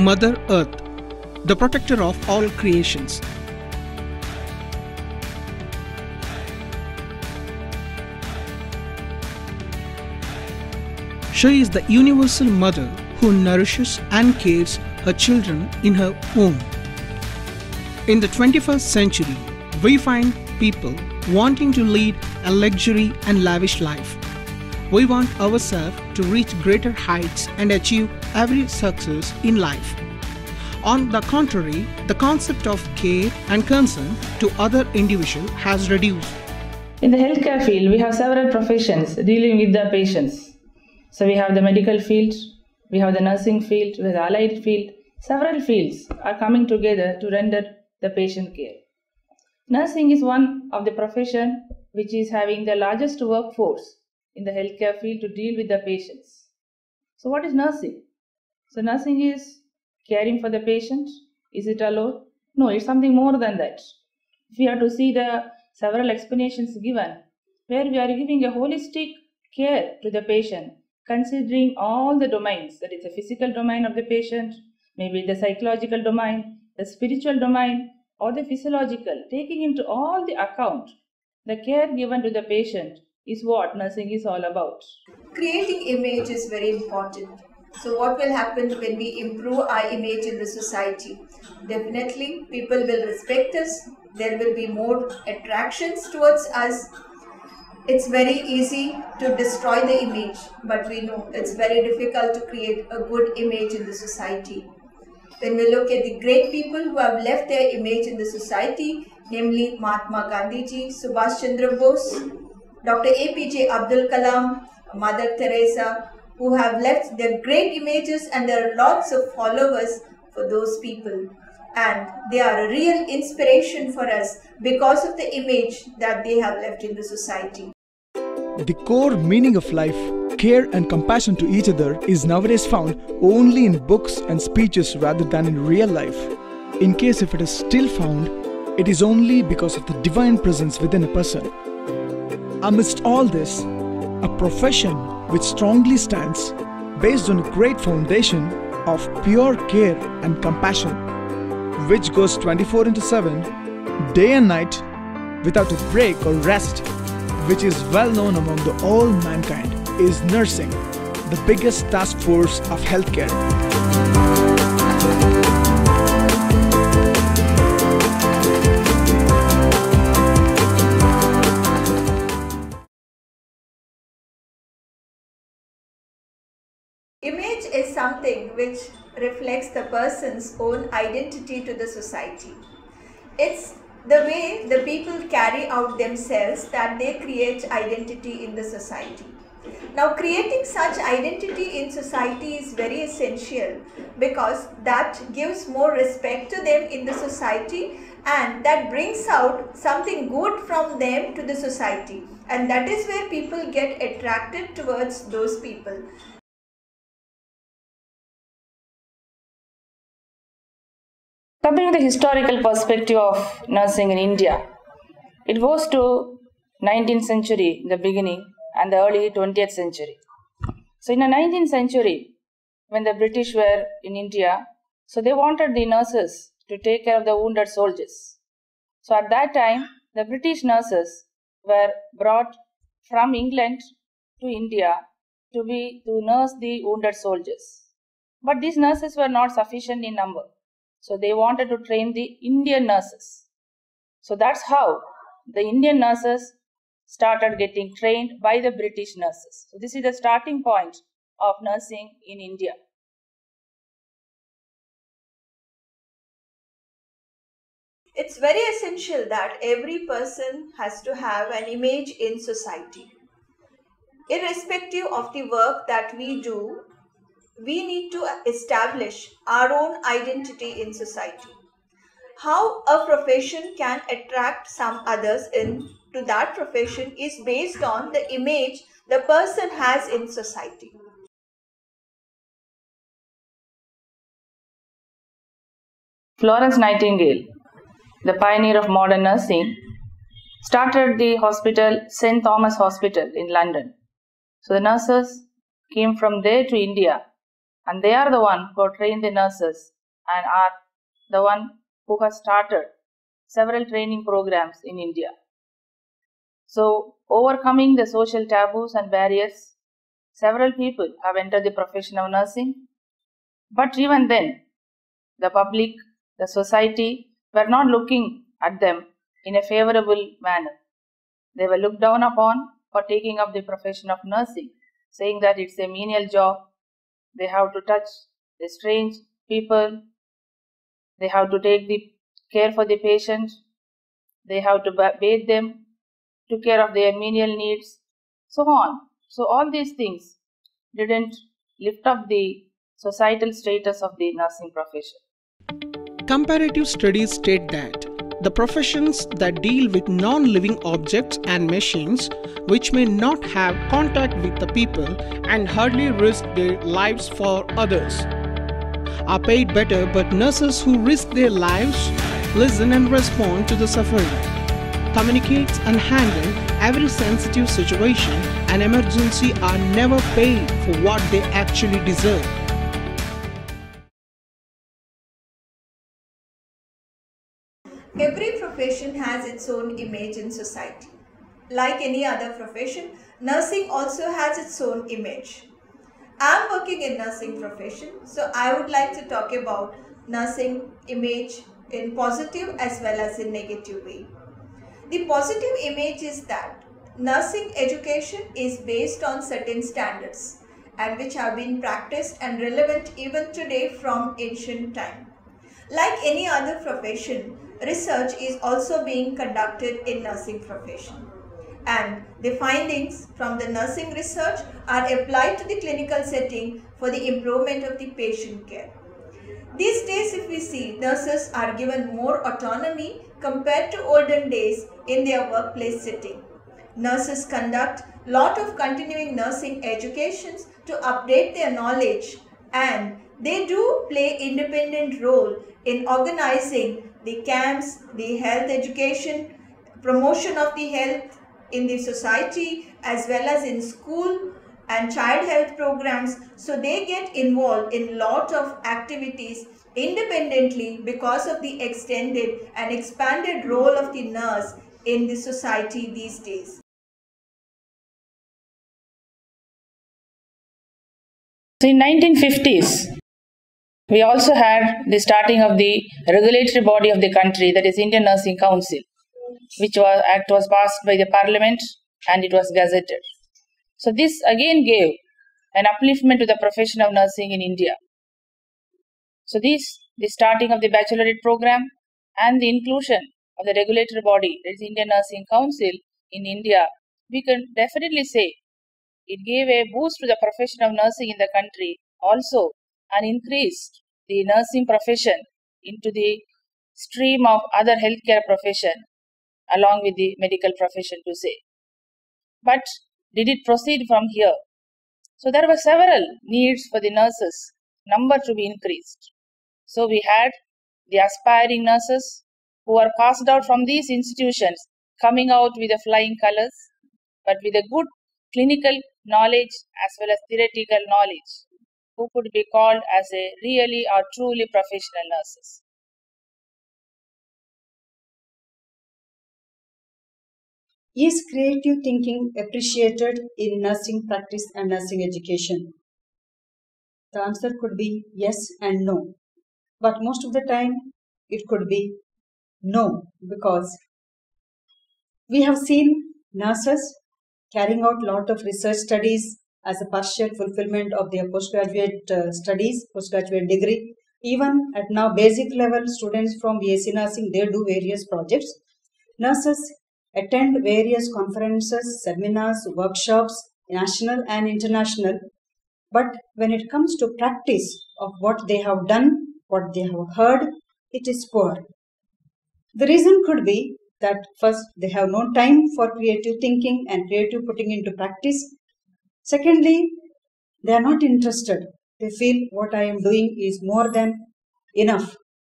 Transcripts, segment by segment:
Mother Earth, the protector of all creations. She is the universal mother who nourishes and cares her children in her womb. In the 21st century, we find people wanting to lead a luxury and lavish life. We want ourselves to reach greater heights and achieve every success in life. On the contrary, the concept of care and concern to other individual has reduced. In the healthcare field, we have several professions dealing with the patients. So we have the medical field, we have the nursing field, we have the allied field. Several fields are coming together to render the patient care. Nursing is one of the profession which is having the largest workforce in the healthcare field to deal with the patients. So what is nursing? So nursing is caring for the patient. Is it alone? No, it's something more than that. If we have to see the several explanations given, where we are giving a holistic care to the patient, considering all the domains, that is the physical domain of the patient, maybe the psychological domain, the spiritual domain, or the physiological, taking into all the account the care given to the patient is what nursing is all about. Creating image is very important. So, what will happen when we improve our image in the society? Definitely, people will respect us, there will be more attractions towards us. It's very easy to destroy the image, but we know it's very difficult to create a good image in the society. When we look at the great people who have left their image in the society, namely Mahatma Gandhi ji, Subhash Chandra Bose, Dr. APJ Abdul Kalam, Mother Teresa, who have left their great images and there are lots of followers for those people. And they are a real inspiration for us because of the image that they have left in the society. The core meaning of life, care and compassion to each other, is nowadays found only in books and speeches rather than in real life. In case if it is still found, it is only because of the divine presence within a person. Amidst all this, a profession which strongly stands based on a great foundation of pure care and compassion, which goes 24 into 7, day and night, without a break or rest, which is well known among the all mankind, is nursing, the biggest task force of healthcare. Which reflects the person's own identity to the society. It's the way the people carry out themselves that they create identity in the society. Now, creating such identity in society is very essential because that gives more respect to them in the society and that brings out something good from them to the society. And that is where people get attracted towards those people. Coming to the historical perspective of nursing in India, it goes to 19th century the beginning and the early 20th century. So in the 19th century, when the British were in India, so they wanted the nurses to take care of the wounded soldiers. So at that time, the British nurses were brought from England to India to be to nurse the wounded soldiers. But these nurses were not sufficient in number. So they wanted to train the Indian nurses. So that's how the Indian nurses started getting trained by the British nurses. So this is the starting point of nursing in India. It's very essential that every person has to have an image in society. Irrespective of the work that we do, we need to establish our own identity in society. How a profession can attract some others into that profession is based on the image the person has in society. Florence Nightingale, the pioneer of modern nursing, started the hospital, St. Thomas Hospital in London. So the nurses came from there to India And they are the one who trained the nurses and are the one who has started several training programs in India. So, overcoming the social taboos and barriers, several people have entered the profession of nursing. But even then, the public, the society were not looking at them in a favorable manner. They were looked down upon for taking up the profession of nursing, saying that it's a menial job. They have to touch the strange people. They have to take the care for the patient. They have to bathe them, took care of their menial needs, so on. So all these things didn't lift up the societal status of the nursing profession. Comparative studies state that the professions that deal with non living objects and machines, which may not have contact with the people and hardly risk their lives for others, are paid better, but nurses who risk their lives listen and respond to the suffering, communicate and handle every sensitive situation and emergency are never paid for what they actually deserve. Every profession has its own image in society. Like any other profession, nursing also has its own image. I'm working in nursing profession, so I would like to talk about nursing image in positive as well as in negative way. The positive image is that nursing education is based on certain standards and which have been practiced and relevant even today from ancient time. Like any other profession, research is also being conducted in nursing profession and the findings from the nursing research are applied to the clinical setting for the improvement of the patient care. These days if we see nurses are given more autonomy compared to olden days in their workplace setting. Nurses conduct lot of continuing nursing educations to update their knowledge and they do play independent role in organizing the camps, the health education, promotion of the health in the society as well as in school and child health programs. So they get involved in lot of activities independently because of the extended and expanded role of the nurse in the society these days. So in 1950s, we also had the starting of the regulatory body of the country, that is Indian Nursing Council, which was act was passed by the parliament and it was gazetted. So this again gave an upliftment to the profession of nursing in India. So this, the starting of the baccalaureate program and the inclusion of the regulatory body, that is Indian Nursing Council in India, we can definitely say it gave a boost to the profession of nursing in the country. Also, and increased the nursing profession into the stream of other healthcare profession along with the medical profession to say. But did it proceed from here? So there were several needs for the nurses, number to be increased. So we had the aspiring nurses who were passed out from these institutions coming out with the flying colors, but with a good clinical knowledge as well as theoretical knowledge who could be called as a really or truly professional nurses. Is creative thinking appreciated in nursing practice and nursing education? The answer could be yes and no. But most of the time, it could be no, because we have seen nurses carrying out lot of research studies as a partial fulfillment of their postgraduate uh, studies, postgraduate degree. Even at now basic level, students from BSc Nursing, they do various projects. Nurses attend various conferences, seminars, workshops, national and international. But when it comes to practice of what they have done, what they have heard, it is poor. The reason could be that first they have no time for creative thinking and creative putting into practice Secondly, they are not interested. They feel what I am doing is more than enough.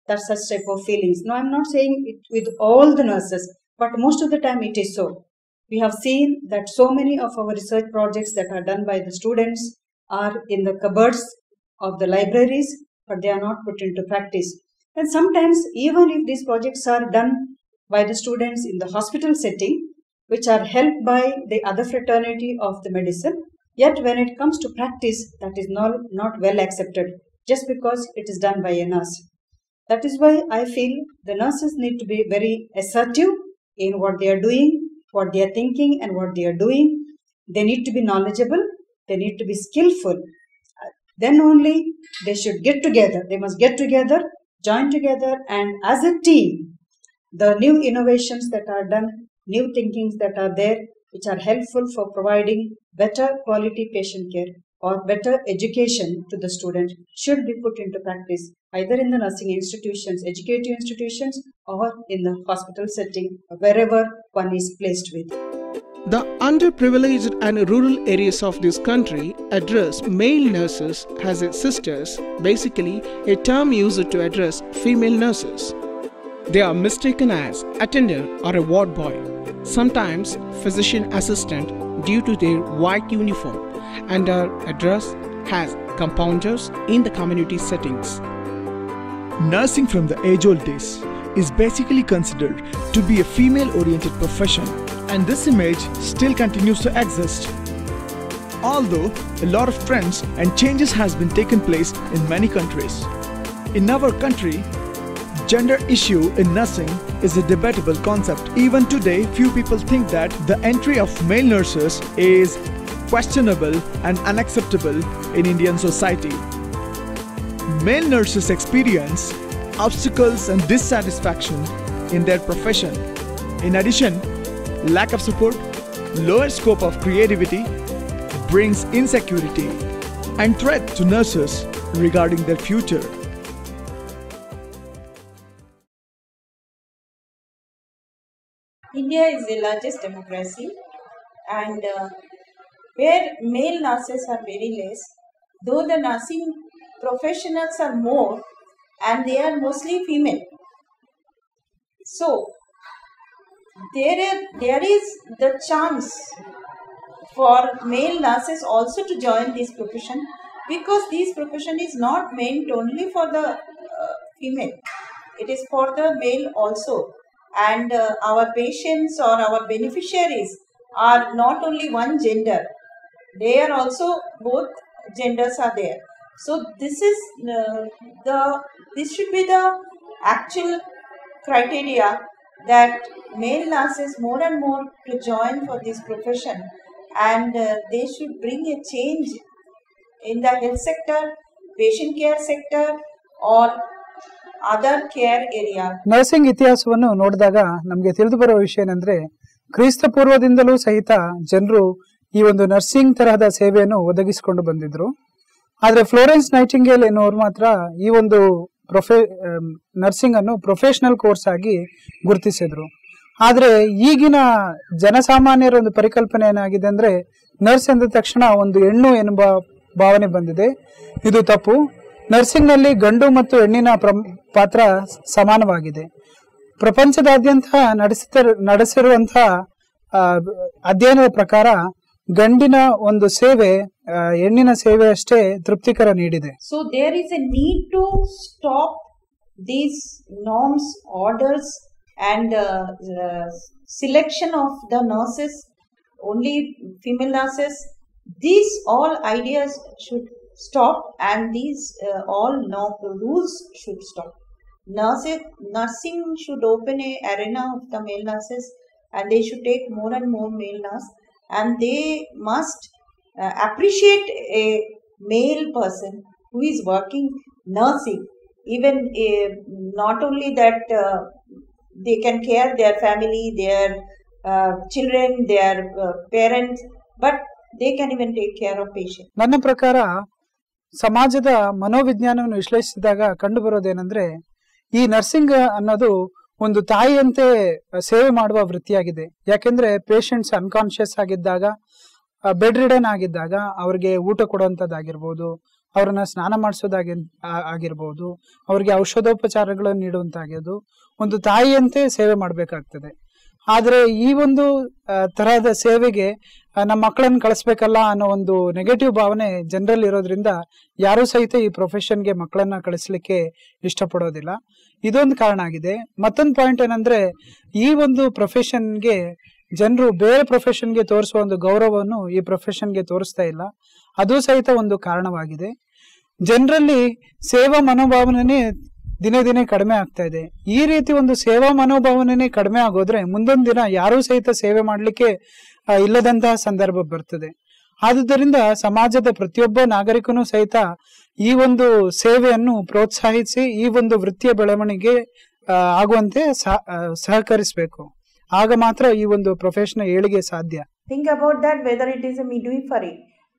That's such type of feelings. No, I'm not saying it with all the nurses, but most of the time it is so. We have seen that so many of our research projects that are done by the students are in the cupboards of the libraries, but they are not put into practice. And sometimes, even if these projects are done by the students in the hospital setting, which are helped by the other fraternity of the medicine, yet when it comes to practice, that is not, not well accepted just because it is done by a nurse. That is why I feel the nurses need to be very assertive in what they are doing, what they are thinking, and what they are doing. They need to be knowledgeable, they need to be skillful. Then only they should get together. They must get together, join together, and as a team, the new innovations that are done, new thinkings that are there, which are helpful for providing better quality patient care or better education to the student should be put into practice either in the nursing institutions, educative institutions, or in the hospital setting, wherever one is placed with. The underprivileged and rural areas of this country address male nurses as sisters, basically, a term used to address female nurses. They are mistaken as attendant or a ward boy, sometimes physician assistant due to their white uniform, and are addressed as compounders in the community settings. Nursing from the age old days is basically considered to be a female oriented profession, and this image still continues to exist. Although a lot of trends and changes has been taken place in many countries. In our country, gender issue in nursing is a debatable concept. Even today, few people think that the entry of male nurses is questionable and unacceptable in Indian society. Male nurses experience obstacles and dissatisfaction in their profession. In addition, lack of support, lower scope of creativity brings insecurity and threat to nurses regarding their future. India is the largest democracy and uh, where male nurses are very less, though the nursing professionals are more and they are mostly female. So, there there is the chance for male nurses also to join this profession because this profession is not meant only for the uh, female it is for the male also and uh, our patients or our beneficiaries are not only one gender they are also both genders are there. So this is uh, the this should be the actual criteria that male nurses more and more to join for this profession. And uh, they should bring a change in the health sector patient care sector or other care area nursing ಇತಿಹಾಸವನ್ನು ನೋಡಿದಾಗ ನಮಗೆ ತಿಳಿದು ಬರುವ ವಿಷಯ ಏನಂದ್ರೆ, ಕ್ರಿಸ್ತ ಪೂರ್ವದಿಂದಲೂ ಸಹಿತ ಜನರು ಈ ಒಂದು ನರ್ಸಿಂಗ್ ತರಹದ ಸೇವೆಯನ್ನು ಒದಗಿಸಿಕೊಂಡು ಬಂದಿದ್ರು. ಆದ್ರೆ ಫ್ಲೋರೆನ್ಸ್ ನೈಟಿಂಗೇಲ್ ಎನ್ನುವರು ಮಾತ್ರ ಈ ಒಂದು ಪ್ರೊಫೆ ನರ್ಸಿಂಗ್ ಅನ್ನು ಪ್ರೊಫೆಷನಲ್ ಕೋರ್ಸ್ ಆಗಿ ಗುರುತಿಸಿದ್ರು. ಆದ್ರೆ ಈಗಿನ ಜನಸಾಮಾನ್ಯರ ಒಂದು ಪರಿಕಲ್ಪನೆ ಏನಾಗಿದೆ ಅಂದ್ರೆ, ನರ್ಸ್ ಎಂದ ತಕ್ಷಣ ಒಂದು ಹೆಣ್ಣು ಎನ್ನುವ ಭಾವನೆ ಬಂದಿದೆ. ಇದು ತಪ್ಪು. ನರ್ಸಿಂಗ್ನಲ್ಲಿ ಗಂಡು ಮತ್ತು ಹೆಣ್ಣಿನ ಪಾತ್ರ ಸಮಾನವಾಗಿದೆ. ಪ್ರಪಂಚದಾದ್ಯಂತ ನಡೆಸಿದ ನಡೆಸಿರುವಂತಹ ಅಧ್ಯಯನದ ಪ್ರಕಾರ ಗಂಡಿನ ಒಂದು ಸೇವೆ ಹೆಣ್ಣಿನ ಸೇವೆ ಅಷ್ಟೇ ತೃಪ್ತಿಕರ ನೀಡಿದೆ. So there is a need to stop these norms orders and selection of the nurses only female nurses these all ideas should stop, and these uh, all no, rules should stop. Nurses, nursing should open a arena of the male nurses, and they should take more and more male nurse, and they must uh, appreciate a male person who is working nursing even uh, not only that uh, they can care their family their uh, children their uh, parents but they can even take care of patients ನನ್ನ ಪ್ರಕಾರ ಸಮಾಜದ ಮನೋವಿಜ್ಞಾನವನ್ನು ವಿಶ್ಲೇಷಿಸಿದಾಗ ಕಂಡು ಬರೋದೇನೆಂದ್ರೆ ಈ nursing ಅನ್ನೋದು ಒಂದು ತಾಯಿಯಂತೆ ಸೇವೆ ಮಾಡುವ ವೃತ್ತಿಯಾಗಿದೆ. ಯಾಕೆಂದ್ರೆ ಪೇಷಂಟ್ಸ್ ಅನ್ಕಾನ್ಶಿಯಸ್ ಆಗಿದ್ದಾಗ ಬೆಡ್ ರಿಡನ್ ಆಗಿದ್ದಾಗ ಅವ್ರಿಗೆ ಊಟ ಕೊಡುವಂಥದ್ದಾಗಿರ್ಬೋದು, ಅವ್ರನ್ನ ಸ್ನಾನ ಮಾಡಿಸೋದಾಗಿ ಆಗಿರ್ಬೋದು, ಅವ್ರಿಗೆ ಔಷಧೋಪಚಾರಗಳನ್ನು ನೀಡುವಂತಾಗಿರೋದು ಒಂದು ತಾಯಿಯಂತೆ ಸೇವೆ ಮಾಡಬೇಕಾಗ್ತದೆ. ಆದರೆ ಈ ಒಂದು ತರಹದ ಸೇವೆಗೆ ನಮ್ಮ ಮಕ್ಕಳನ್ನ ಕಳಿಸ್ಬೇಕಲ್ಲ ಅನ್ನೋ ಒಂದು ನೆಗೆಟಿವ್ ಭಾವನೆ ಜನರಲ್ಲಿ ಇರೋದ್ರಿಂದ ಯಾರೂ ಸಹಿತ ಈ ಪ್ರೊಫೆಷನ್ಗೆ ಮಕ್ಕಳನ್ನ ಕಳಿಸ್ಲಿಕ್ಕೆ ಇಷ್ಟಪಡೋದಿಲ್ಲ. ಇದೊಂದು ಕಾರಣ ಆಗಿದೆ. ಮತ್ತೊಂದು ಪಾಯಿಂಟ್ ಏನಂದ್ರೆ, ಈ ಒಂದು ಪ್ರೊಫೆಷನ್ಗೆ ಜನರು ಬೇರೆ ಪ್ರೊಫೆಷನ್ಗೆ ತೋರಿಸುವ ಒಂದು ಗೌರವವನ್ನು ಈ ಪ್ರೊಫೆಷನ್ಗೆ ತೋರಿಸ್ತಾ ಇಲ್ಲ. ಅದು ಸಹಿತ ಒಂದು ಕಾರಣವಾಗಿದೆ. ಜನರಲ್ಲಿ ಸೇವಾ ಮನೋಭಾವನೆ ದಿನೇ ದಿನೇ ಕಡಿಮೆ ಆಗ್ತಾ ಇದೆ. ಈ ರೀತಿ ಒಂದು ಸೇವಾ ಮನೋಭಾವನೆ ಕಡಿಮೆ ಆಗೋದ್ರೆ ಮುಂದೊಂದು ದಿನ ಯಾರು ಸಹಿತ ಸೇವೆ ಮಾಡಲಿಕ್ಕೆ ಇಲ್ಲದಂತಹ ಸಂದರ್ಭ ಬರ್ತದೆ. ಆದುದರಿಂದ ಸಮಾಜದ ಪ್ರತಿಯೊಬ್ಬ ನಾಗರಿಕನೂ ಸಹಿತ ಈ ಒಂದು ಸೇವೆಯನ್ನು ಪ್ರೋತ್ಸಾಹಿಸಿ, ಈ ಒಂದು ವೃತ್ತಿಯ ಬೆಳವಣಿಗೆ ಆಗುವಂತೆ ಸಹಕರಿಸಬೇಕು. ಆಗ ಮಾತ್ರ ಈ ಒಂದು ಪ್ರೊಫೆಷನ್ ಏಳಿಗೆ ಸಾಧ್ಯ. Think about that whether it is midwifery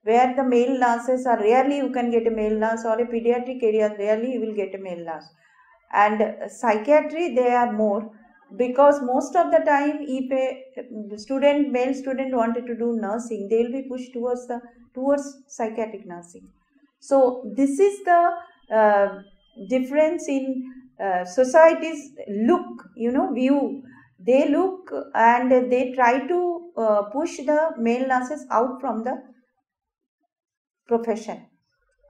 where the male nurses are rarely you can get a male nurse or a paediatric area rarely you will get a male nurse And psychiatry, they are more because most of the time, if a student, male student wanted to do nursing, they will be pushed towards the towards psychiatric nursing. So this is the uh, difference in uh, society's look, you know, view they look and they try to uh, push the male nurses out from the profession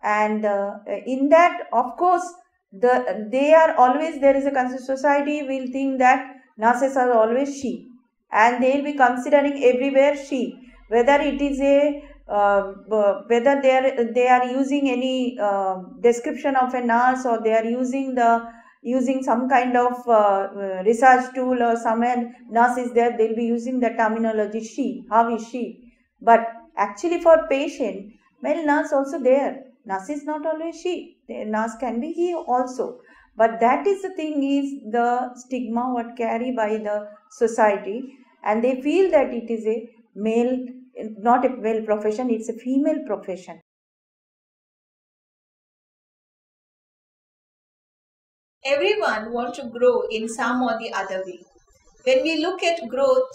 and uh, in that of course the they are always there is a conscious society will think that nurses are always she. And they will be considering everywhere she. Whether it is a uh, whether they are they are using any uh, description of a nurse or they are using the using some kind of uh, research tool or some nurse is there they'll be using the terminology she. How is she? But actually for patient male nurse also there nurse is not always she. Nurse can be he also. But that is the thing is the stigma what carry by the society. And they feel that it is a male not a male profession it's a female profession. Everyone wants to grow in some or the other way. When we look at growth,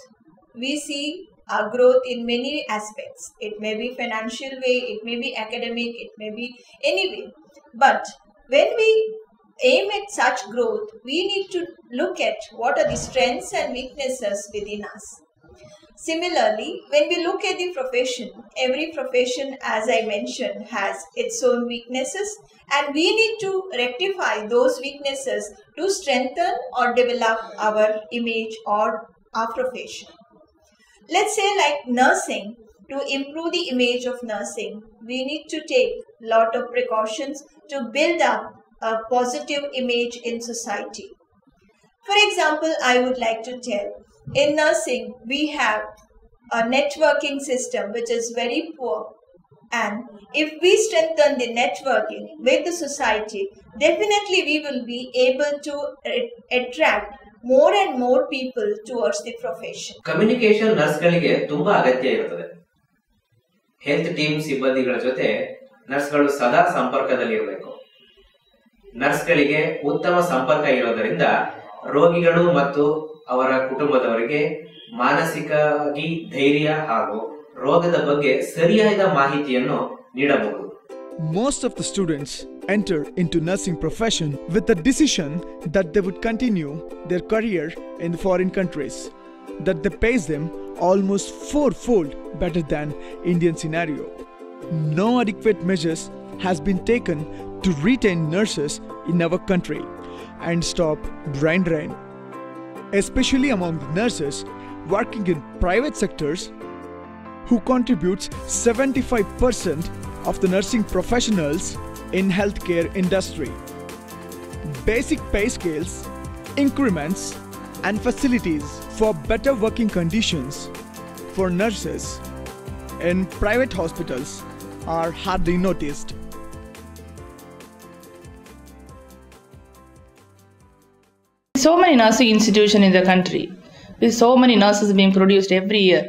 we see our growth in many aspects. It may be financial way, it may be academic, it may be any way. But when we aim at such growth, we need to look at what are the strengths and weaknesses within us. Similarly, when we look at the profession, every profession, as I mentioned, has its own weaknesses, and we need to rectify those weaknesses to strengthen or develop our image or our profession. Let's say, like nursing, to improve the image of nursing, we need to take lot of precautions to build up a positive image in society. For example, I would like to tell in nursing, we have a networking system which is very poor. And if we strengthen the networking with the society, definitely we will be able to attract more and more people towards the profession communication ನರ್ಸ್ಗಳಿಗೆ ತುಂಬಾ ಅಗತ್ಯ ಇರುತ್ತದೆ. Health team ಸಿಬ್ಬಂದಿಗಳ ಜೊತೆ ನರ್ಸ್ಗಳು ಸದಾ ಸಂಪರ್ಕದಲ್ಲಿರಬೇಕು. ನರ್ಸ್ಗಳಿಗೆ ಉತ್ತಮ ಸಂಪರ್ಕ ಇರೋದರಿಂದ ರೋಗಿಗಳು ಮತ್ತು ಅವರ ಕುಟುಂಬದವರಿಗೆ ಮಾನಸಿಕವಾಗಿ ಧೈರ್ಯ ಹಾಗೂ ರೋಗದ ಬಗ್ಗೆ ಸರಿಯಾದ ಮಾಹಿತಿಯನ್ನು ನೀಡಬಹುದು. Most of the students enter into nursing profession with the decision that they would continue their career in foreign countries, that they pays them almost fourfold better than Indian scenario. No adequate measures has been taken to retain nurses in our country and stop brain drain, especially among nurses working in private sectors who contributes 75% of the nursing professionals in healthcare industry. Basic pay scales, increments and facilities for better working conditions for nurses in private hospitals are hardly noticed. So many nursing institutions in the country, with so many nurses being produced every year.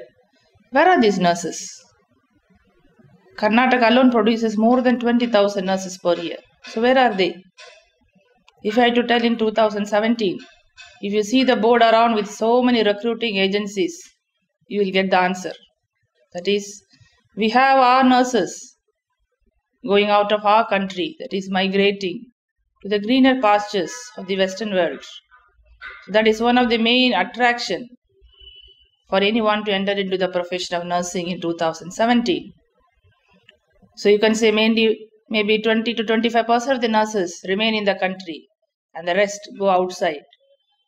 Where are these nurses? Karnataka alone produces more than 20,000 nurses per year. So where are they? If I had to tell in 2017, if you see the board around with so many recruiting agencies, you will get the answer. That is, we have our nurses going out of our country, that is migrating to the greener pastures of the Western world. So that is one of the main attraction for anyone to enter into the profession of nursing in 2017. So you can say mainly maybe 20 to 25 percent of the nurses remain in the country and the rest go outside.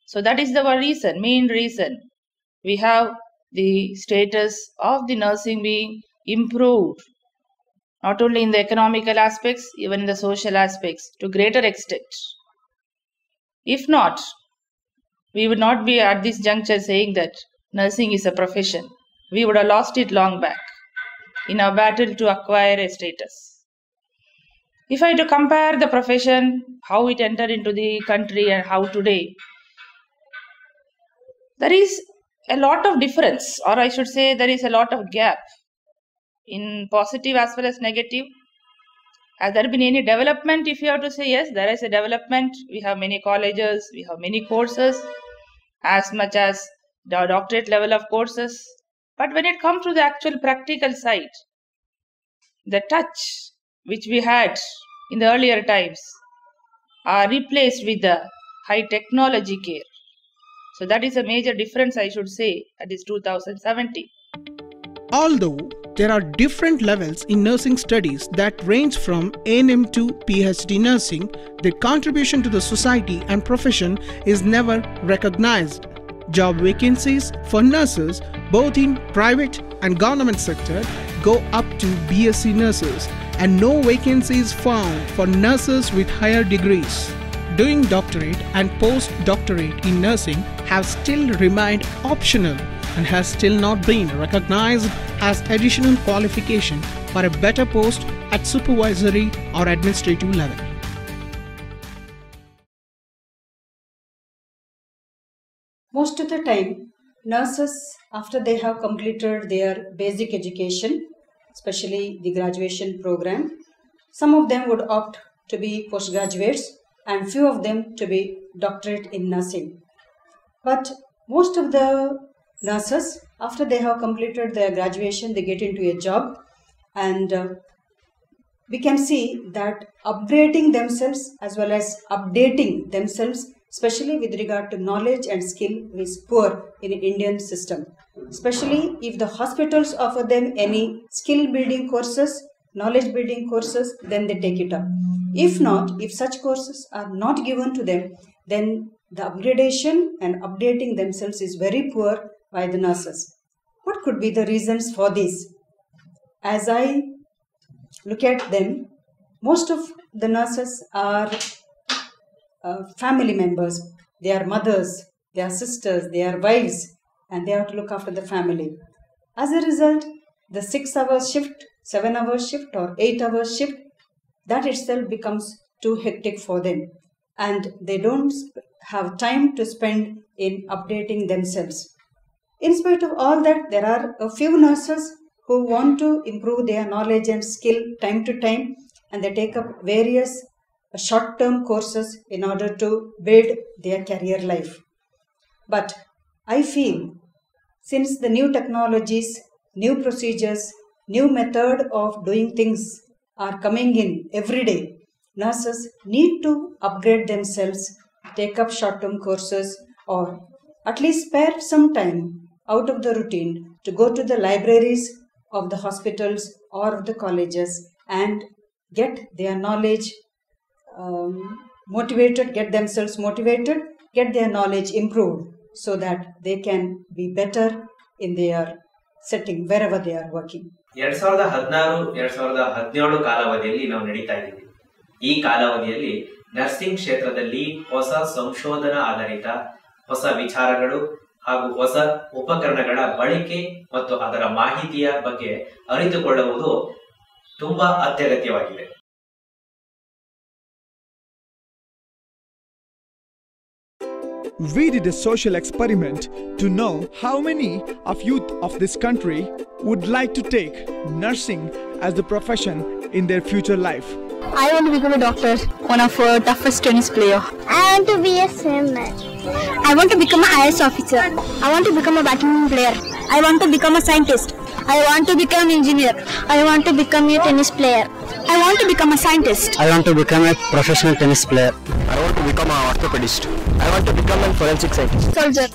So that is the reason, main reason. We have the status of the nursing being improved, not only in the economical aspects, even in the social aspects to greater extent. If not, we would not be at this juncture saying that nursing is a profession. We would have lost it long back in our battle to acquire a status. If I to compare the profession, how it entered into the country and how today, there is a lot of difference, or I should say, there is a lot of gap in positive as well as negative. Has there been any development? If you have to say yes, there is a development. We have many colleges, we have many courses, as much as the doctorate level of courses. But when it comes to the actual practical side, the touch which we had in the earlier times are replaced with the high technology care. So that is a major difference, I should say, at this 2017. Although there are different levels in nursing studies that range from ANM to PhD nursing, their contribution to the society and profession is never recognized. Job vacancies for nurses both in private and government sector go up to BSc nurses and no vacancies found for nurses with higher degrees. Doing doctorate and postdoctorate in nursing have still remained optional and has still not been recognized as additional qualification for a better post at supervisory or administrative level. Most of the time, nurses, after they have completed their basic education, especially the graduation program, some of them would opt to be postgraduates and few of them to be doctorate in nursing. But most of the nurses, after they have completed their graduation, they get into a job and uh, we can see that upgrading themselves as well as updating themselves especially with regard to knowledge and skill is poor in indian system. Especially if the hospitals offer them any skill building courses knowledge building courses then they take it up. If not if such courses are not given to them then the upgradation and updating themselves is very poor by the nurses. What could be the reasons for this? As i look at them, most of the nurses are family members. They are mothers, they are sisters, they are wives, and they have to look after the family. As a result, the six hour shift, seven hour shift, or eight hour shift, that itself becomes too hectic for them. And they don't have time to spend in updating themselves. In spite of all that, there are a few nurses who want to improve their knowledge and skill time to time and they take up various short term courses in order to build their career life. But I feel since the new technologies, new procedures, new method of doing things are coming in every day, nurses need to upgrade themselves, take up short term courses, or at least spare some time out of the routine to go to the libraries of the hospitals or of the colleges and get their knowledge um, motivated, get themselves motivated, get their knowledge improved so that they can be better in their setting wherever they are working. ಎರಡ್ ಸಾವಿರದ ಹದಿನಾರು ಎರಡ್ ಸಾವಿರದ ಹದಿನೇಳು ಕಾಲಾವಧಿಯಲ್ಲಿ ನಾವು ನಡೀತಾ ಇದ್ದೀವಿ ಈ ಕಾಲಾವಧಿಯಲ್ಲಿ ನರ್ಸಿಂಗ್ ಕ್ಷೇತ್ರದಲ್ಲಿ ಹೊಸ ಸಂಶೋಧನಾ ಆಧಾರಿತ ಹೊಸ ವಿಚಾರಗಳು ಹಾಗೂ ಹೊಸ ಉಪಕರಣಗಳ ಬಳಕೆ ಮತ್ತು ಅದರ ಮಾಹಿತಿಯ ಬಗ್ಗೆ ಅರಿತುಕೊಳ್ಳುವುದು ತುಂಬಾ ಅತ್ಯಗತ್ಯವಾಗಿದೆ We did a social experiment to know how many of youth of this country would like to take nursing as the profession in their future life. I want to become a doctor, one of our toughest tennis player. I want to be a swimmer. I want to become an IS officer. I want to become a badminton player. I want to become a scientist. I want to become an engineer. I want to become a tennis player. I want to become a scientist. I want to become a professional tennis player. I want to become an orthopedist. I want to become a forensic scientist. Soldier.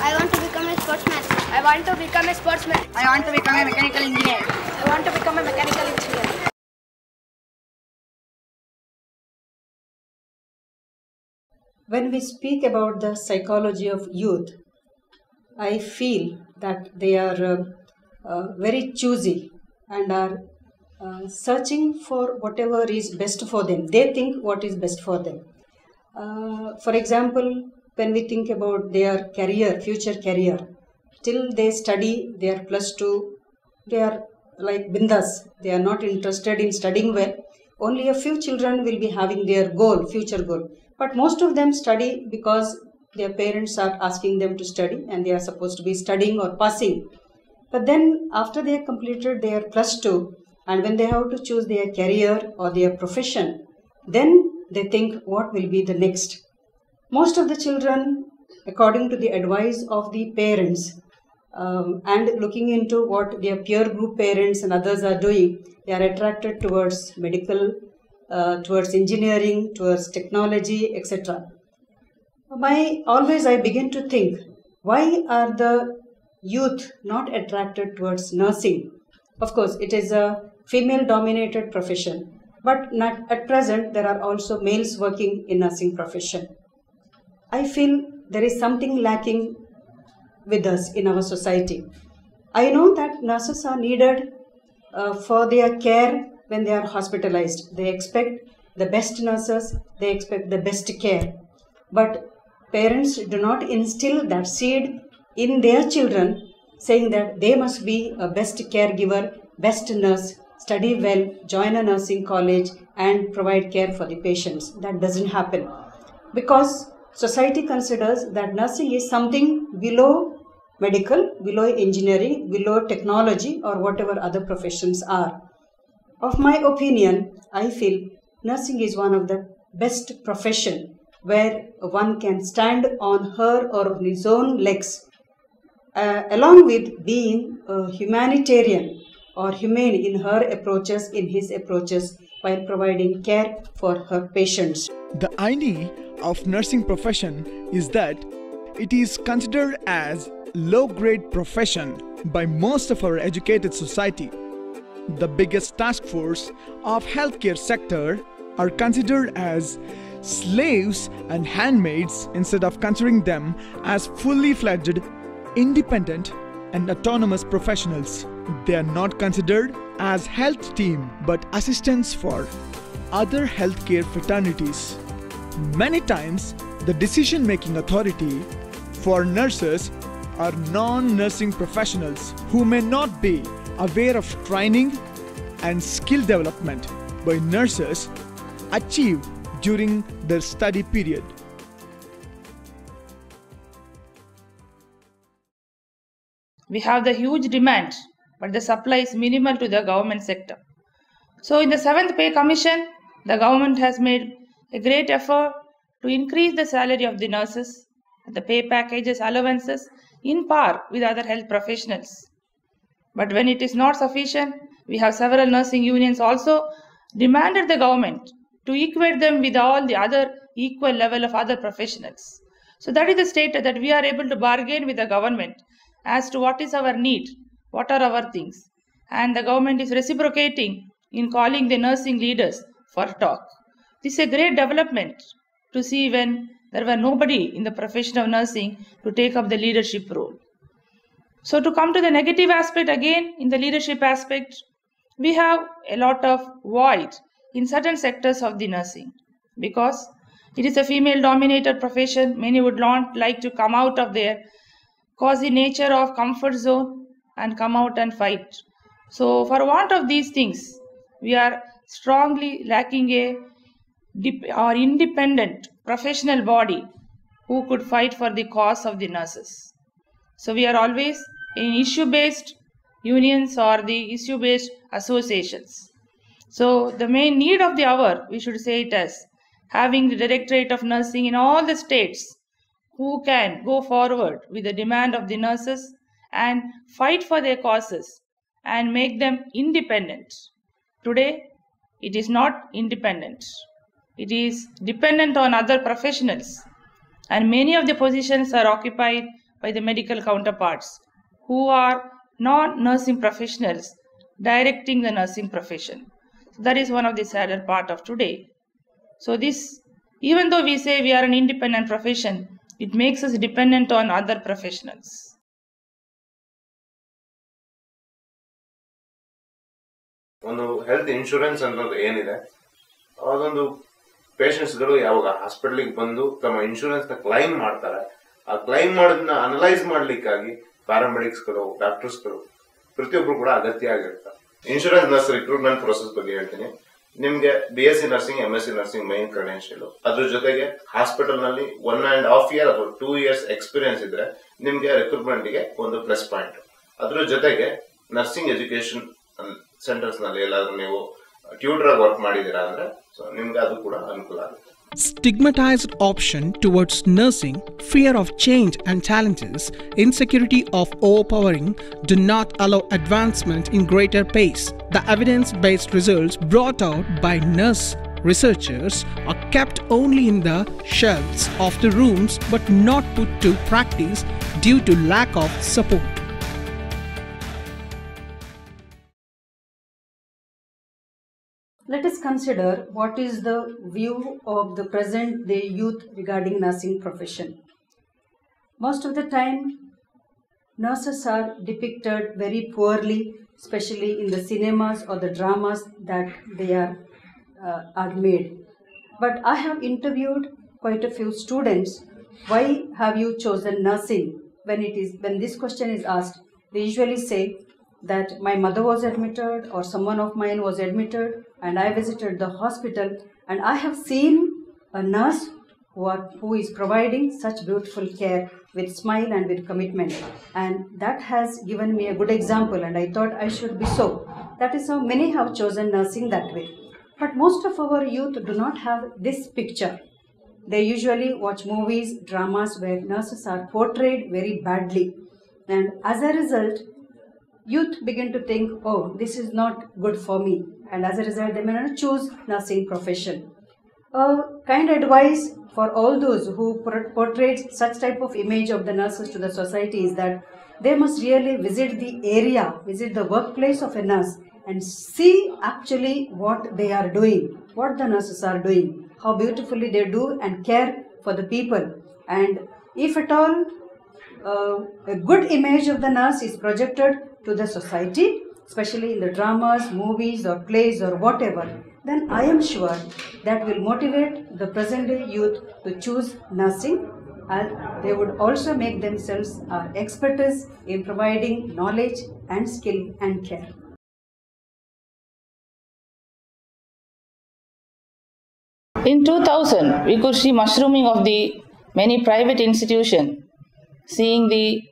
I want to become a sportsman. I want to become a sportsman. I want to become a mechanical engineer. I want to become a mechanical engineer. When we speak about the psychology of youth, I feel that they are uh, uh, very choosy and are uh, searching for whatever is best for them. They think what is best for them. Uh, for example, when we think about their career, future career, till they study they are plus two, they are like bindas. They are not interested in studying well. Only a few children will be having their goal, future goal. But most of them study because their parents are asking them to study and they are supposed to be studying or passing. But then after they have completed their plus two and when they have to choose their career or their profession, then they think what will be the next. Most of the children, according to the advice of the parents, um, and looking into what their peer group parents and others are doing, they are attracted towards medical, uh, towards engineering, towards technology, etc. My always I begin to think, why are the youth not attracted towards nursing? Of course, it is a female-dominated profession, but not at present there are also males working in nursing profession. I feel there is something lacking with us in our society. I know that nurses are needed uh, for their care when they are hospitalized. They expect the best nurses, they expect the best care. But parents do not instill that seed in their children, saying that they must be a best caregiver, best nurse, study well, join a nursing college, and provide care for the patients. That doesn't happen because society considers that nursing is something below medical, below engineering, below technology, or whatever other professions are. Of my opinion, I feel nursing is one of the best profession where one can stand on her or his own legs, uh, along with being a humanitarian or humane in her approaches, in his approaches, while providing care for her patients. The irony of nursing profession is that it is considered as low grade profession by most of our educated society. The biggest task force of healthcare sector are considered as slaves and handmaids instead of considering them as fully fledged, independent and autonomous professionals. They are not considered as health team but assistants for other healthcare fraternities. Many times, the decision making authority for nurses are non nursing professionals who may not be aware of training and skill development by nurses achieved during their study period. We have the huge demand, but the supply is minimal to the government sector. So, in the seventh pay commission, the government has made a great effort to increase the salary of the nurses, the pay packages, allowances in par with other health professionals. But when it is not sufficient, we have several nursing unions also demanded the government to equate them with all the other equal level of other professionals. So that is the state that we are able to bargain with the government as to what is our need, what are our things. And the government is reciprocating in calling the nursing leaders for talk. This is a great development to see when there were nobody in the profession of nursing to take up the leadership role. So, to come to the negative aspect again, in the leadership aspect, we have a lot of void in certain sectors of the nursing because it is a female dominated profession. Many would not like to come out of there cause the nature of comfort zone and come out and fight. So, for want of these things, we are strongly lacking a or independent professional body who could fight for the cause of the nurses. So we are always in issue based unions or the issue based associations. So the main need of the hour, we should say it as having the Directorate of Nursing in all the states who can go forward with the demand of the nurses and fight for their causes and make them independent. Today, it is not independent. It is dependent on other professionals, and many of the positions are occupied by the medical counterparts who are non nursing professionals directing the nursing profession. That is one of the sadder part of today. So this, even though we say we are an independent profession, it makes us dependent on other professionals. ಒಂದು health insurance ಅನ್ನೋದು ಏನಿದೆ ಅದೊಂದು ಪೇಷಂಟ್ಸ್ಗಳು ಯಾವಾಗ ಹಾಸ್ಪಿಟ್ಲಿಗೆ ಬಂದು ತಮ್ಮ ಇನ್ಶೂರೆನ್ಸ್ನ claim ಮಾಡ್ತಾರೆ ಆ ಕ್ಲೈಮ್ ಮಾಡೋದನ್ನ ಅನಲೈಸ್ ಮಾಡ್ಲಿಕ್ಕಾಗಿ ಪ್ಯಾರಾಮೆಡಿಕ್ಸ್ಗಳು ಡಾಕ್ಟರ್ಸ್ಗಳು ಪ್ರತಿಯೊಬ್ರು ಕೂಡ ಅಗತ್ಯ ಆಗಿರ್ತಾರೆ ಇನ್ಶೂರೆನ್ಸ್ ನರ್ಸ್ ರಿಕ್ರೂಟ್ಮೆಂಟ್ ಪ್ರೊಸೆಸ್ ಬಗ್ಗೆ ಹೇಳ್ತೀನಿ. ನಿಮ್ಗೆ B S C nursing M S C nursing main credential ಅದ್ರ ಜೊತೆಗೆ ಹಾಸ್ಪಿಟಲ್ನಲ್ಲಿ ಒನ್ ಅಂಡ್ ಹಾಫ್ ಇಯರ್ ಅಥವಾ ಟೂ ಇಯರ್ಸ್ ಎಕ್ಸ್ಪೀರಿಯನ್ಸ್ ಇದ್ರೆ ನಿಮ್ಗೆ ರಿಕ್ರೂಟ್ಮೆಂಟ್ಗೆ ಒಂದು ಪ್ಲಸ್ ಪಾಯಿಂಟ್ ಅದ್ರ ಜೊತೆಗೆ ನರ್ಸಿಂಗ್ ಎಜುಕೇಶನ್ ಸೆಂಟರ್ಸ್ನಲ್ಲಿ ಎಲ್ಲಾದ್ರೂ ನೀವು ಟ್ಯೂಟರ್ ಆಗಿ ವರ್ಕ್ ಮಾಡಿದೀರಾ ಅಂದ್ರೆ ಸೊ ನಿಮ್ಗೆ ಅದು ಕೂಡ ಅನುಕೂಲ ಆಗುತ್ತೆ. Stigmatized option towards nursing, fear of change and challenges, insecurity of overpowering do not allow advancement in greater pace. The evidence based results brought out by nurse researchers are kept only in the shelves of the rooms but not put to practice due to lack of support. Let us consider what is the view of the present day youth regarding nursing profession. Most of the time, nurses are depicted very poorly, especially in the cinemas or the dramas that they are, uh, are made. But I have interviewed quite a few students. Why have you chosen nursing? When it is when this question is asked, they usually say that my mother was admitted or someone of mine was admitted and I visited the hospital and I have seen a nurse who, are, who is providing such beautiful care with smile and with commitment and that has given me a good example and I thought I should be so. That is how many have chosen nursing that way. But most of our youth do not have this picture. They usually watch movies, dramas where nurses are portrayed very badly. And as a result, youth begin to think, oh, this is not good for me. And as a result, they may not choose nursing profession. A kind advice for all those who por- portrayed such type of image of the nurses to the society is that they must really visit the area, visit the workplace of a nurse and see actually what they are doing, what the nurses are doing, how beautifully they do and care for the people. And if at all uh, a good image of the nurse is projected to the society, especially in the dramas, movies, or plays, or whatever, then I am sure that will motivate the present day youth to choose nursing and they would also make themselves expertise in providing knowledge and skill and care. In 2000, we could see mushrooming of the many private institutions, seeing the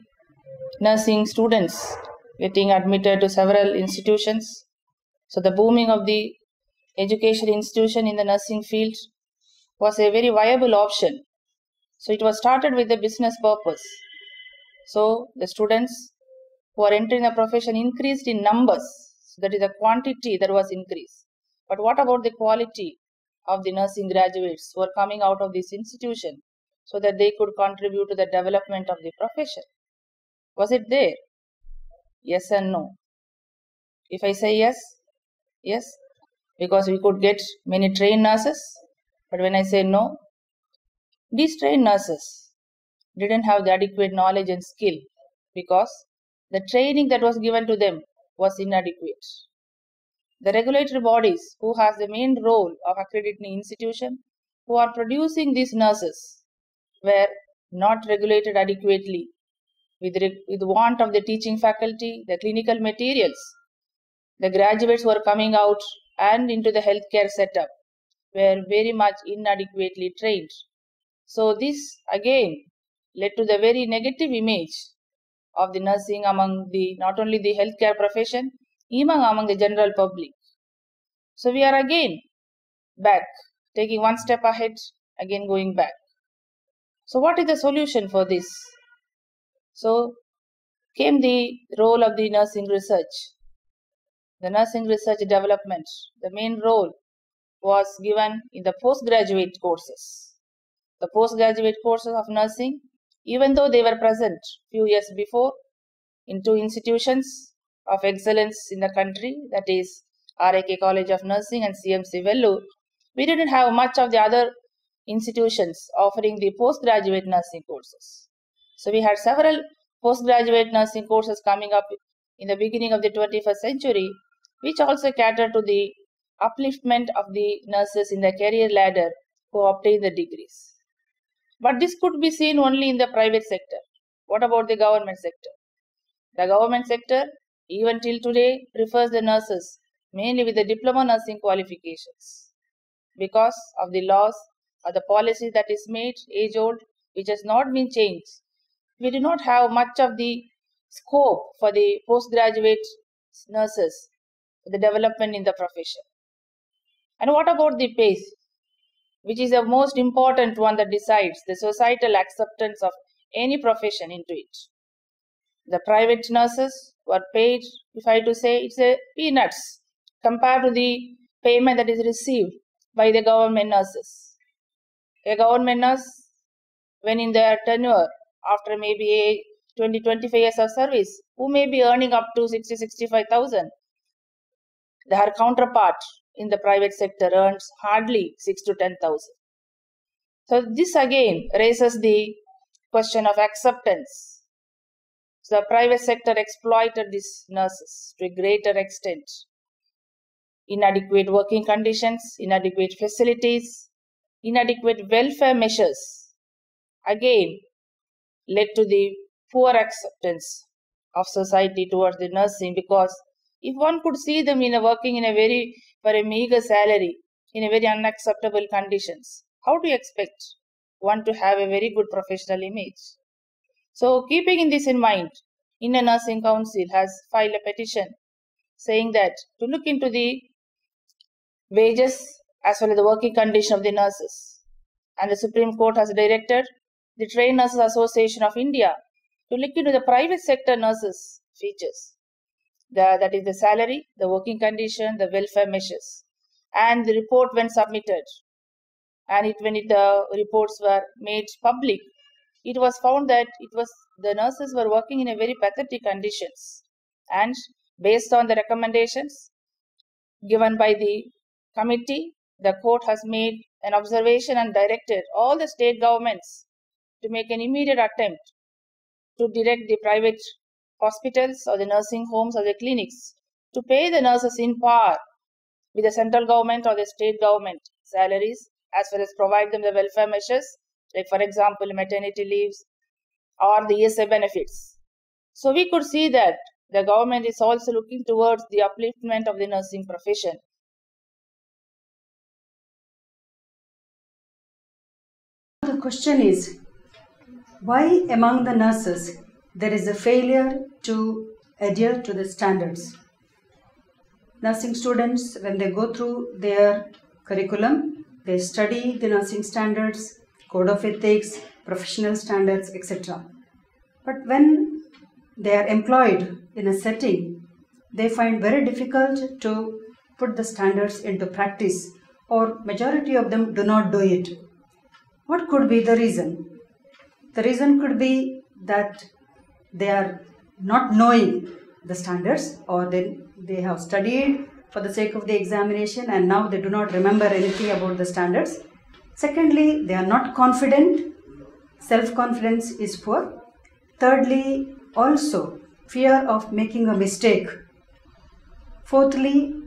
nursing students getting admitted to several institutions. So the booming of the education institution in the nursing field was a very viable option. So it was started with a business purpose. So the students who are entering the profession increased in numbers. So that is the quantity that was increased. But what about the quality of the nursing graduates who are coming out of this institution so that they could contribute to the development of the profession? Was it there? Yes and no. If I say yes, yes, because we could get many trained nurses. But when I say no, these trained nurses didn't have the adequate knowledge and skill because the training that was given to them was inadequate. The regulatory bodies who has the main role of accrediting institution who are producing these nurses were not regulated adequately with, with want of the teaching faculty, the clinical materials. The graduates who are coming out and into the healthcare setup were very much inadequately trained. So this again led to the very negative image of the nursing among the not only the healthcare profession, even among the general public. So we are again back, taking one step ahead, again going back. So what is the solution for this? So came the role of the nursing research. The nursing research development, the main role was given in the postgraduate courses. The postgraduate courses of nursing, even though they were present few years before, in two institutions of excellence in the country, that is RAK College of Nursing and CMC Vellore, we didn't have much of the other institutions offering the postgraduate nursing courses. So we had several postgraduate nursing courses coming up in the beginning of the 21st century, which also catered to the upliftment of the nurses in the career ladder who obtain the degrees. But this could be seen only in the private sector. What about the government sector? The government sector, even till today, prefers the nurses mainly with the diploma nursing qualifications because of the laws or the policy that is made age old, which has not been changed. We do not have much of the scope for the postgraduate nurses, the development in the profession. And what about the pace, which is the most important one that decides the societal acceptance of any profession into it? The private nurses were paid, if I to say, it's a peanuts compared to the payment that is received by the government nurses. A government nurse, when in their tenure, after maybe a 20 25 years of service, who may be earning up to 60 65,000, their counterpart in the private sector earns hardly 6 to 10,000. So, this again raises the question of acceptance. So, the private sector exploited these nurses to a greater extent inadequate working conditions, inadequate facilities, inadequate welfare measures again led to the poor acceptance of society towards the nursing because if one could see them in a working in a very for a meager salary in a very unacceptable conditions how do you expect one to have a very good professional image so keeping in this in mind indian nursing council has filed a petition saying that to look into the wages as well as the working condition of the nurses. And the Supreme Court has directed the Trained Nurses Association of India to look into the private sector nurses features. The, that is the salary, the working condition, the welfare measures. And the report when submitted and it, when it, the reports were made public, it was found that it was the nurses were working in a very pathetic conditions. And based on the recommendations given by the committee, the court has made an observation and directed all the state governments to make an immediate attempt to direct the private hospitals or the nursing homes or the clinics to pay the nurses in par with the central government or the state government salaries as well as provide them the welfare measures like for example maternity leaves or the ESA benefits. So we could see that the government is also looking towards the upliftment of the nursing profession The question is why among the nurses there is a failure to adhere to the standards? Nursing students, when they go through their curriculum, they study the nursing standards, code of ethics, professional standards, etc. But when they are employed in a setting, they find very difficult to put the standards into practice, or majority of them do not do it what could be the reason? The reason could be that they are not knowing the standards or they, they have studied for the sake of the examination and now they do not remember anything about the standards. Secondly, they are not confident. Self confidence is poor. Thirdly, also fear of making a mistake. Fourthly,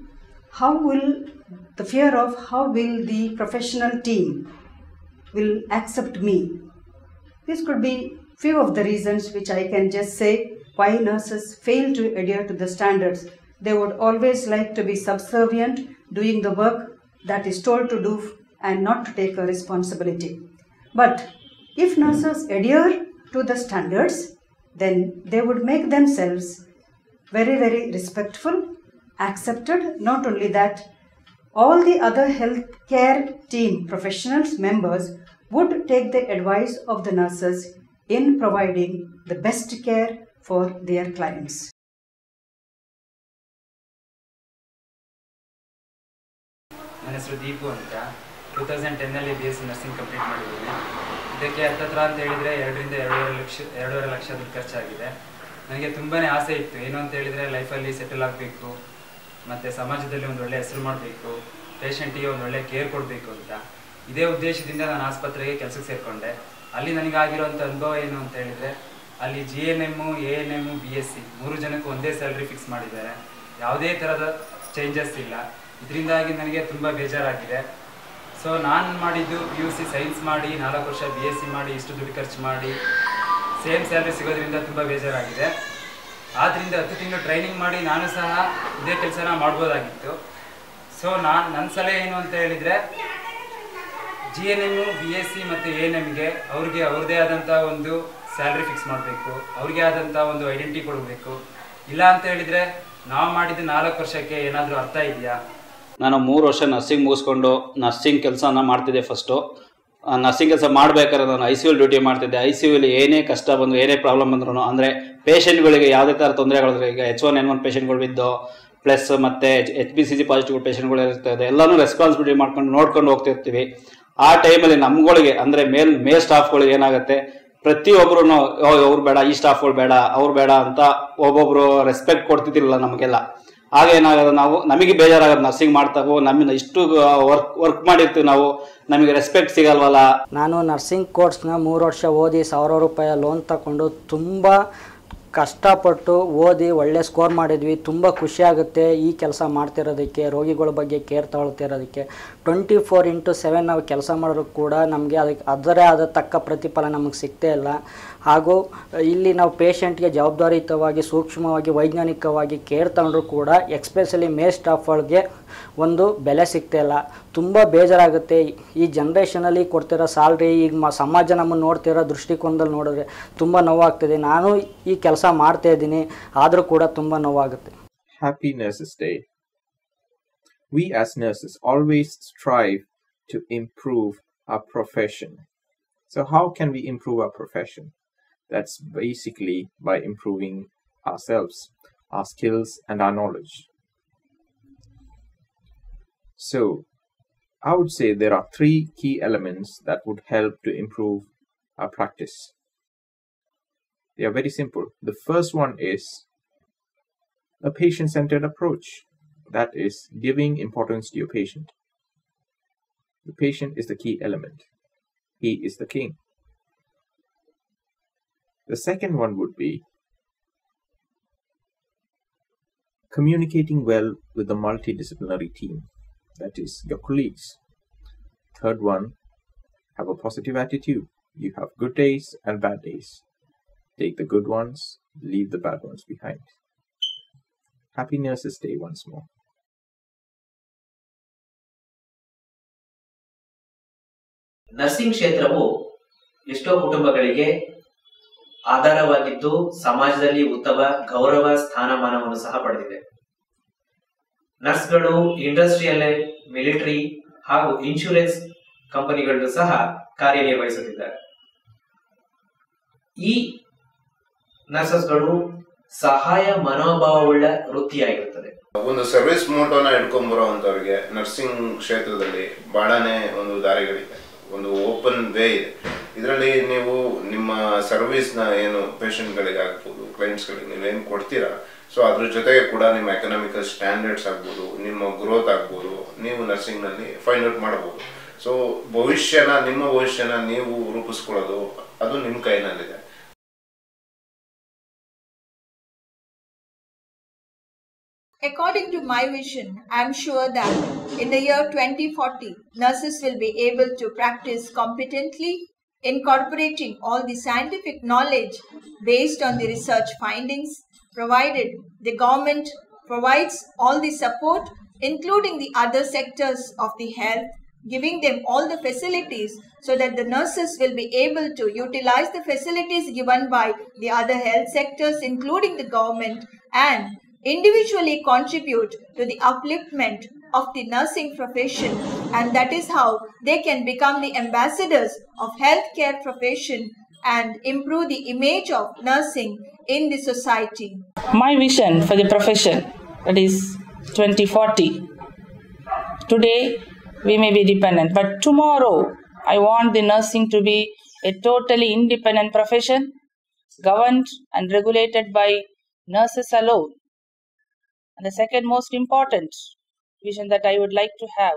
how will the fear of how will the professional team will accept me. This could be few of the reasons which I can just say why nurses fail to adhere to the standards. They would always like to be subservient, doing the work that is told to do and not to take a responsibility. But if nurses adhere to the standards, then they would make themselves very, very respectful, accepted. Not only that, all the other healthcare team professionals members would take the advice of the nurses in providing the best care for their clients. ನನ್ನ ಹೆಸರು ದೀಪು ಅಂತ. Two thousand ಟೆನ್ನಲ್ಲಿ B S C nursing complete ಮಾಡಿದ್ದೀನಿ. ಇದಕ್ಕೆ ಹತ್ತತ್ರ ಅಂತ ಹೇಳಿದರೆ ಎರಡರಿಂದ ಎರಡೂವರೆ ಲಕ್ಷ ಎರಡೂವರೆ ಲಕ್ಷ ದುಡ್ಡು ಖರ್ಚಾಗಿದೆ. ನನಗೆ ತುಂಬಾ ಆಸೆ ಇತ್ತು. ಏನು ಅಂತ ಹೇಳಿದರೆ ಲೈಫಲ್ಲಿ ಸೆಟಲ್ ಆಗಬೇಕು, ಮತ್ತು ಸಮಾಜದಲ್ಲಿ ಒಂದು ಒಳ್ಳೆ ಹೆಸರು ಮಾಡಬೇಕು ಪೇಷಂಟಿಗೆ ಒಂದು ಒಳ್ಳೆ ಕೇರ್ ಕೊಡಬೇಕು ಅಂತ. ಇದೇ ಉದ್ದೇಶದಿಂದ ನಾನು ಆಸ್ಪತ್ರೆಗೆ ಕೆಲಸಕ್ಕೆ ಸೇರಿಕೊಂಡೆ. ಅಲ್ಲಿ ನನಗಾಗಿರುವಂಥ ಅನುಭವ ಏನು ಅಂತ ಹೇಳಿದರೆ, ಅಲ್ಲಿ G N M A N M B S C ಮೂರು ಜನಕ್ಕೂ ಒಂದೇ ಸ್ಯಾಲ್ರಿ ಫಿಕ್ಸ್ ಮಾಡಿದ್ದಾರೆ. ಯಾವುದೇ ಥರದ ಚೇಂಜಸ್ ಇಲ್ಲ. ಇದರಿಂದಾಗಿ ನನಗೆ ತುಂಬ ಬೇಜಾರಾಗಿದೆ. ಸೊ ನಾನು ಮಾಡಿದ್ದು ಪಿ ಯು ಸಿ ಸೈನ್ಸ್ ಮಾಡಿ, ನಾಲ್ಕು ವರ್ಷ ಬಿ ಎಸ್ ಸಿ ಮಾಡಿ, ಇಷ್ಟು ದುಡ್ಡು ಖರ್ಚು ಮಾಡಿ ಸೇಮ್ ಸ್ಯಾಲ್ರಿ ಸಿಗೋದ್ರಿಂದ ತುಂಬ ಬೇಜಾರಾಗಿದೆ. ಆದ್ದರಿಂದ ಹತ್ತು ತಿಂಗಳು ಟ್ರೈನಿಂಗ್ ಮಾಡಿ ನಾನು ಸಹ ಇದೇ ಕೆಲಸನ ಮಾಡ್ಬೋದಾಗಿತ್ತು. ಸೊ ನಾನು ನನ್ನ ಸಲಹೆ ಏನು ಅಂತ ಹೇಳಿದರೆ G N M B S C ಮತ್ತು ಎ ಎನ್ ಎಮ್ಗೆ ಅವ್ರಿಗೆ ಅವ್ರದ್ದೇ ಆದಂಥ ಒಂದು ಸ್ಯಾಲ್ರಿ ಫಿಕ್ಸ್ ಮಾಡಬೇಕು, ಅವ್ರಿಗೆ ಆದಂಥ ಒಂದು ಐಡೆಂಟಿ ಕೊಡಬೇಕು. ಇಲ್ಲ ಅಂತ ಹೇಳಿದರೆ ನಾವು ಮಾಡಿದ ನಾಲ್ಕು ವರ್ಷಕ್ಕೆ ಏನಾದರೂ ಅರ್ಥ ಇದೆಯಾ? ನಾನು ಮೂರು ವರ್ಷ ನರ್ಸಿಂಗ್ ಮುಗಿಸ್ಕೊಂಡು ನರ್ಸಿಂಗ್ ಕೆಲಸನ ಮಾಡ್ತಿದ್ದೆ ಫಸ್ಟು ನರ್ಸಿಂಗ್ ಕೆಲಸ ಮಾಡಬೇಕಾದ್ರೆ ನಾನು ಐ ಸಿ ಯು ಡ್ಯೂಟಿ ಮಾಡ್ತಿದ್ದೆ. ಐ ಸಿ ಯುಲಿ ಏನೇ ಕಷ್ಟ ಬಂದು ಏನೇ ಪ್ರಾಬ್ಲಮ್ ಬಂದ್ರು ಅಂದರೆ ಪೇಷೆಂಟ್ಗಳಿಗೆ ಯಾವುದೇ ಥರ ತೊಂದರೆಗಳಿದ್ರೆ ಈಗ ಎಚ್ ಒನ್ ಎನ್ ಒನ್ ಪೇಷೆಂಟ್ಗಳು ಬಿದ್ದು ಪ್ಲಸ್ ಮತ್ತೆ H B C G positive ಪೇಷೆಂಟ್ಗಳು ಇರ್ತದೆ ಎಲ್ಲನೂ ರೆಸ್ಪಾನ್ಸಿಬಿಲಿಟಿ ಮಾಡ್ಕೊಂಡು ನೋಡ್ಕೊಂಡು ಹೋಗ್ತಿರ್ತೀವಿ. ಆ ಟೈಮಲ್ಲಿ ನಮ್ಗಳಿಗೆ, ಅಂದರೆ ಮೇಲ್ ಮೇಲ್ ಸ್ಟಾಫ್ಗಳಿಗೆ ಏನಾಗುತ್ತೆ ಪ್ರತಿಯೊಬ್ರು ಅವ್ರು ಬೇಡ, ಈ ಸ್ಟಾಫ್ಗಳು ಬೇಡ, ಅವ್ರು ಬೇಡ ಅಂತ ಒಬ್ಬೊಬ್ರು ರೆಸ್ಪೆಕ್ಟ್ ಕೊಡ್ತಿದ್ದಿಲ್ಲ ನಮಗೆಲ್ಲ. ಆಗ ಏನಾಗೋದು ನಾವು, ನಮಗೆ ಬೇಜಾರಾಗೋದು ನರ್ಸಿಂಗ್ ಮಾಡ್ತಾಗೋ ನಮ್ಮಿಂದ ಇಷ್ಟು ವರ್ಕ್ ವರ್ಕ್ ಮಾಡಿರ್ತೀವಿ ನಾವು, ನಮಗೆ ರೆಸ್ಪೆಕ್ಟ್ ಸಿಗಲ್ವಲ್ಲ. ನಾನು ನರ್ಸಿಂಗ್ ಕೋರ್ಸ್ನ ಮೂರು ವರ್ಷ ಓದಿ ಸಾವಿರ ರೂಪಾಯಿ ಲೋನ್ ತಗೊಂಡು ತುಂಬ ಕಷ್ಟಪಟ್ಟು ಓದಿ ಒಳ್ಳೆ ಸ್ಕೋರ್ ಮಾಡಿದ್ವಿ, ತುಂಬ ಖುಷಿಯಾಗುತ್ತೆ ಈ ಕೆಲಸ ಮಾಡ್ತಿರೋದಕ್ಕೆ, ರೋಗಿಗಳ ಬಗ್ಗೆ ಕೇರ್ ತಗೊಳ್ತಿರೋದಕ್ಕೆ. ಟ್ವೆಂಟಿ ಫೋರ್ ಇಂಟು ಸೆವೆನ್ ನಾವು ಕೆಲಸ ಮಾಡೋರು ಕೂಡ ನಮಗೆ ಅದಕ್ಕೆ, ಅದರೇ ಆದ ತಕ್ಕ ಪ್ರತಿಫಲ ನಮಗೆ ಸಿಗ್ತೇ ಇಲ್ಲ. ಹಾಗೂ ಇಲ್ಲಿ ನಾವು ಪೇಷಂಟ್ಗೆ ಜವಾಬ್ದಾರಿಯುತವಾಗಿ ಸೂಕ್ಷ್ಮವಾಗಿ ವೈಜ್ಞಾನಿಕವಾಗಿ ಕೇರ್ ತಗೊಂಡ್ರೂ ಕೂಡ ಎಕ್ಸ್ಪೆಷಲಿ ಮೇ ಸ್ಟಾಫ್ಗಳಿಗೆ ಒಂದು ಬೆಲೆ ಸಿಗ್ತಾ ಇಲ್ಲ. ತುಂಬ ಬೇಜಾರಾಗುತ್ತೆ. ಈ ಜನ್ರೇಷನಲ್ಲಿ ಕೊಡ್ತಿರೋ ಸ್ಯಾಲ್ರಿ ಈಗ ಮ ಸಮಾಜ ನಮ್ಮನ್ನು ನೋಡ್ತಿರೋ ದೃಷ್ಟಿಕೋನದಲ್ಲಿ ನೋಡಿದ್ರೆ ತುಂಬ ನೋವಾಗ್ತಿದೆ. ನಾನು ಈ ಕೆಲಸ ಮಾಡ್ತಾ ಇದ್ದೀನಿ. ಆದರೂ ಕೂಡ ತುಂಬ ನೋವಾಗುತ್ತೆ. Happy Nurses Day. We as nurses always strive to improve our profession So, how can we improve our profession? That's basically by improving ourselves, our skills, and our knowledge. So, I would say there are three key elements that would help to improve our practice. They are very simple. The first one is a patient centered approach. That is, giving importance to your patient. The patient is the key element, he is the king. The second one would be communicating well with the multidisciplinary team, that is, your colleagues. Third one, have a positive attitude. You have good days and bad days. Take the good ones, leave the bad ones behind. Happy Nurses Day once more. Nursing ಕ್ಷೇತ್ರವು ಎಷ್ಟೋ ಕುಟುಂಬಗಳಿಗೆ ಆಧಾರವಾಗಿದ್ದು ಸಮಾಜದಲ್ಲಿ ಉತ್ತಮ ಗೌರವ ಸ್ಥಾನಮಾನವನ್ನು ಸಹ ಪಡೆದಿದೆ. ನರ್ಸ್ಗಳು, ಇಂಡಸ್ಟ್ರಿಯಲ್ ಮಿಲಿಟರಿ ಹಾಗೂ ಇನ್ಶೂರೆನ್ಸ್ ಕಂಪನಿಗಳು ಸಹ ಕಾರ್ಯನಿರ್ವಹಿಸುತ್ತಿದ್ದಾರೆ. ಈ ನರ್ಸಸ್ಗಳು ಸಹಾಯ ಮನೋಭಾವವುಳ್ಳ ವೃತ್ತಿಯಾಗಿರುತ್ತದೆ. ಒಂದು ಸರ್ವಿಸ್ ಮೋಟೋನ ಇಟ್ಕೊಂಡ್ಬರೋವಂಥವ್ರಿಗೆ ನರ್ಸಿಂಗ್ ಕ್ಷೇತ್ರದಲ್ಲಿ ಬಹಳನೇ ಒಂದು ದಾರಿಗಳಿದೆ. ಒಂದು ಓಪನ್ ವೇ ಇದೆ. ಇದರಲ್ಲಿ ನೀವು ನಿಮ್ಮ ಸರ್ವಿಸ್ನ ಏನು ಪೇಷಂಟ್ಗಳಿಗೆ ಆಗ್ಬೋದು ಕ್ಲೈಂಟ್ಸ್ಗಳಿಗೆ ನೀವೇನು ಕೊಡ್ತೀರಾ? ಸೊ ಅದ್ರ ಜೊತೆಗೆ ಕೂಡ ನಿಮ್ಮ ಎಕನಾಮಿಕಲ್ ಸ್ಟ್ಯಾಂಡರ್ಡ್ಸ್ ಆಗ್ಬೋದು ನಿಮ್ಮ ಗ್ರೋತ್ ಆಗ್ಬೋದು ನೀವು ನರ್ಸಿಂಗ್ನಲ್ಲಿ ಫೈಂಡ್ ಔಟ್ ಮಾಡ್ಬೋದು. ಸೊ ಭವಿಷ್ಯನ ನಿಮ್ಮ ಭವಿಷ್ಯನ ನೀವು ರೂಪಿಸ್ಕೊಳ್ಳೋದು ಅದು ನಿಮ್ಮ ಕೈನಲ್ಲಿದೆ. According to my vision, I am sure that in the year 2040, nurses will be able to practice competently, incorporating all the scientific knowledge based on the research findings, provided the government provides all the support, including the other sectors of the health, giving them all the facilities so that the nurses will be able to utilize the facilities given by the other health sectors, including the government, and individually contribute to the upliftment of the nursing profession and that is how they can become the ambassadors of healthcare profession and improve the image of nursing in the society My vision for the profession that is 2040. Today we may be dependent, but tomorrow I want the nursing to be a totally independent profession governed and regulated by nurses alone. And the second most important vision that I would like to have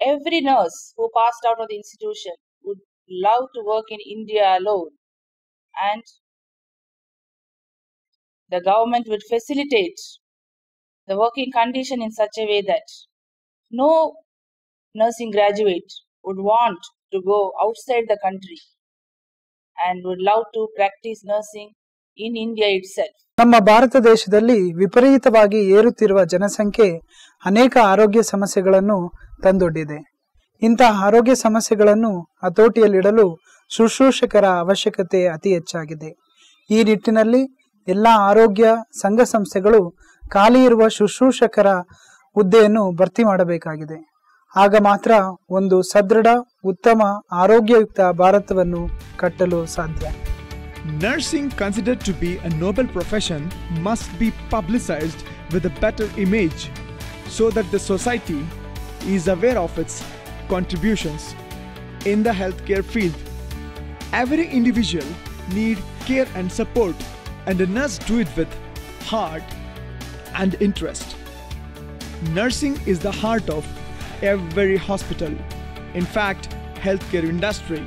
every nurse who passed out of the institution would love to work in India alone. And the government would facilitate the working condition in such a way that no nursing graduate would want to go outside the country and would love to practice nursing in India itself. ನಮ್ಮ ಭಾರತ ದೇಶದಲ್ಲಿ ವಿಪರೀತವಾಗಿ ಏರುತ್ತಿರುವ ಜನಸಂಖ್ಯೆ ಅನೇಕ ಆರೋಗ್ಯ ಸಮಸ್ಯೆಗಳನ್ನು ತಂದೊಡ್ಡಿದೆ. ಇಂತಹ ಆರೋಗ್ಯ ಸಮಸ್ಯೆಗಳನ್ನು ಹತೋಟಿಯಲ್ಲಿಡಲು ಶುಶ್ರೂಷಕರ ಅವಶ್ಯಕತೆ ಅತಿ ಹೆಚ್ಚಾಗಿದೆ. ಈ ನಿಟ್ಟಿನಲ್ಲಿ ಎಲ್ಲ ಆರೋಗ್ಯ ಸಂಘ ಸಂಸ್ಥೆಗಳು ಖಾಲಿ ಇರುವ ಶುಶ್ರೂಷಕರ ಹುದ್ದೆಯನ್ನು ಭರ್ತಿ ಮಾಡಬೇಕಾಗಿದೆ. ಆಗ ಮಾತ್ರ ಒಂದು ಸದೃಢ, ಉತ್ತಮ, ಆರೋಗ್ಯಯುಕ್ತ ಭಾರತವನ್ನು ಕಟ್ಟಲು ಸಾಧ್ಯ. Nursing, considered to be a noble profession, must be publicized with a better image so that the society is aware of its contributions in the healthcare field. Every individual need care and support and a nurse do it with heart and interest. Nursing is the heart of every hospital. In fact, healthcare industry.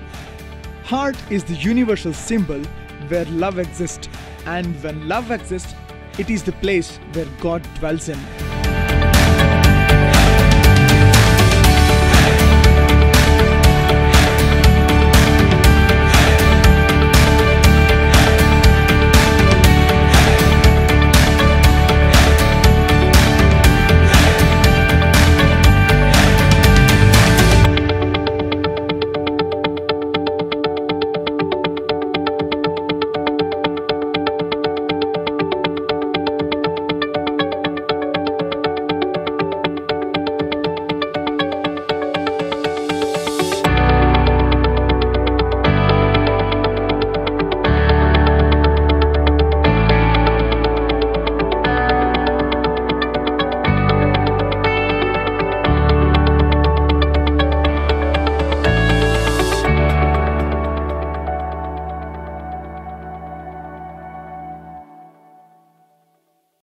Heart is the universal symbol where love exists, and when love exists, it is the place where God dwells in.